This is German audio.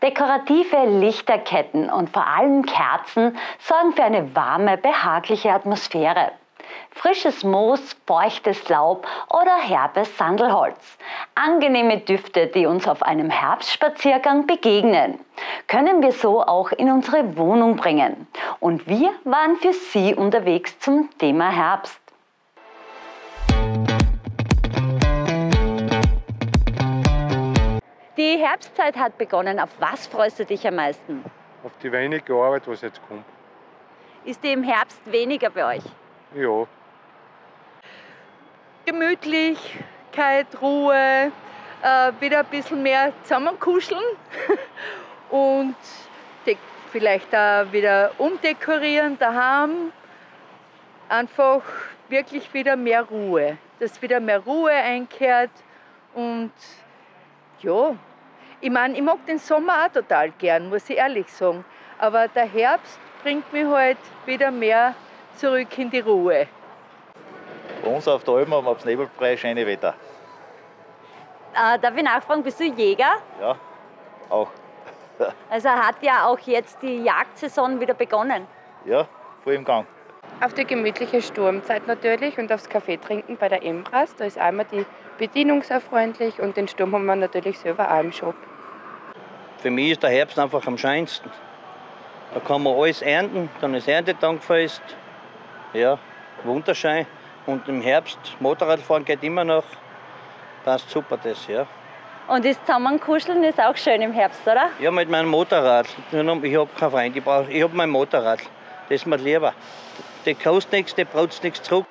Dekorative Lichterketten und vor allem Kerzen sorgen für eine warme, behagliche Atmosphäre. Frisches Moos, feuchtes Laub oder herbes Sandelholz. Angenehme Düfte, die uns auf einem Herbstspaziergang begegnen, können wir so auch in unsere Wohnung bringen. Und wir waren für Sie unterwegs zum Thema Herbst. Die Herbstzeit hat begonnen. Auf was freust du dich am meisten? Auf die wenige Arbeit, was jetzt kommt. Ist die im Herbst weniger bei euch? Ja, Gemütlichkeit, Ruhe, äh, wieder ein bisschen mehr zusammenkuscheln und vielleicht auch wieder umdekorieren daheim. Einfach wirklich wieder mehr Ruhe, dass wieder mehr Ruhe einkehrt und ja, ich meine, ich mag den Sommer auch total gern, muss ich ehrlich sagen. Aber der Herbst bringt mich halt wieder mehr zurück in die Ruhe. Bei uns auf der Alm haben wir aufs Nebelfrei schöne Wetter. Äh, darf ich nachfragen, bist du Jäger? Ja, auch. Also hat ja auch jetzt die Jagdsaison wieder begonnen. Ja, voll im Gang. Auf die gemütliche Sturmzeit natürlich und aufs Kaffee trinken bei der Embras. Da ist einmal die Bedienung sehr freundlich und den Sturm haben wir natürlich selber auch im Shop. Für mich ist der Herbst einfach am schönsten. Da kann man alles ernten, dann ist Erntedankfest. Ja, wunderschön. Und im Herbst Motorradfahren geht immer noch. Passt super das, ja. Und das Zusammenkuscheln ist auch schön im Herbst, oder? Ja, mit meinem Motorrad. Ich habe keinen Freund, ich, brauch- ich habe mein Motorrad. Das ist mir lieber. Das kostet nichts, das braucht nichts zurück.